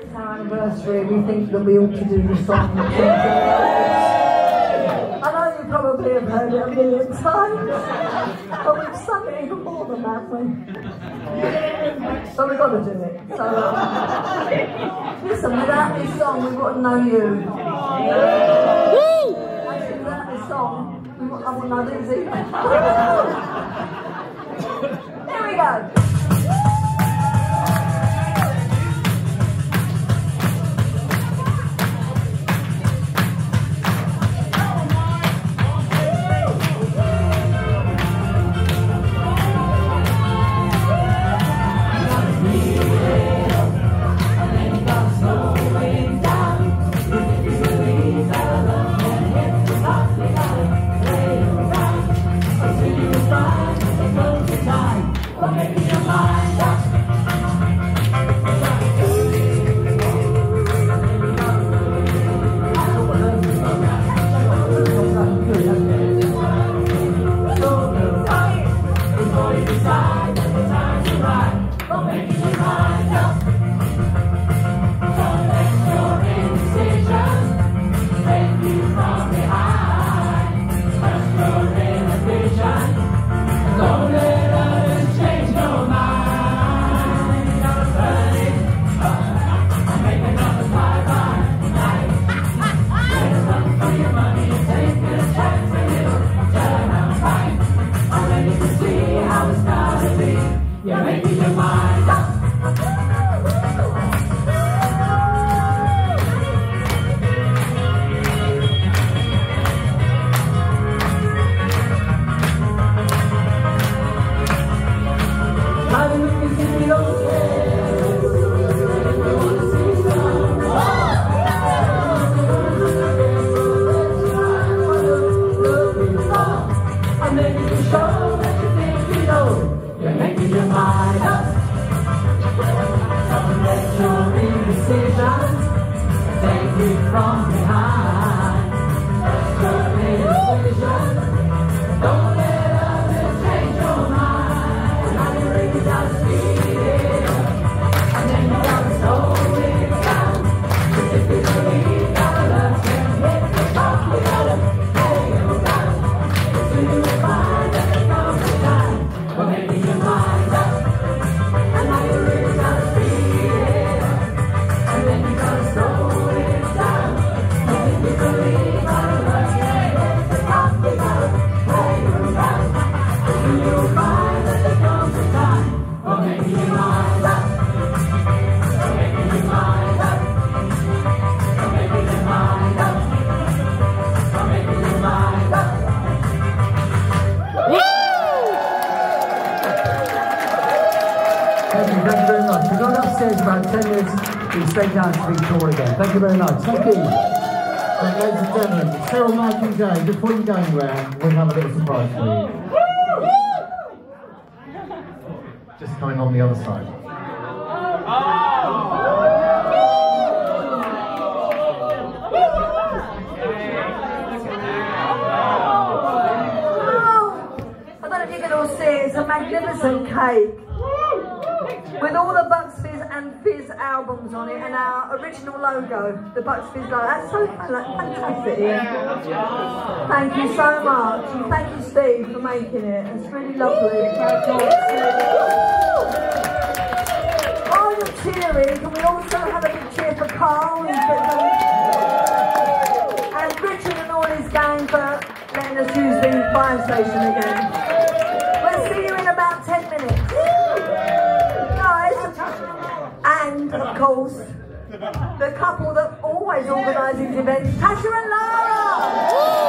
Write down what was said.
It's our anniversary. We think that we ought to do this song. I know you probably have heard it a million times, but we've sung it even more than that. We? So we've got to do it. So, um, listen, without this song, we wouldn't know you. Actually, without this song, we wouldn't, I wouldn't know these either. Here we go. you may be your mind up. Amen. Make your decisions, take it from behind. Thank you, thank you very much. We've gone upstairs about 10 minutes. We'll stay down to Victoria again. Thank you very much. Thank you. Ladies and gentlemen, Cheryl, Mike and Jay, before you go anywhere, we'll have a little surprise for you. Just coming on the other side. Oh, magnificent cake with all the Bucks Fizz and Fizz albums on it and our original logo, the Bucks Fizz logo. That's so fantastic. Thank you so much. And thank you, Steve, for making it. It's really lovely. Oh, you're cheering. Can we also have a big cheer for Carl? And Richard and all his gang for letting us use the fire station again. Course, the couple that always organises events, Tasha and Lara.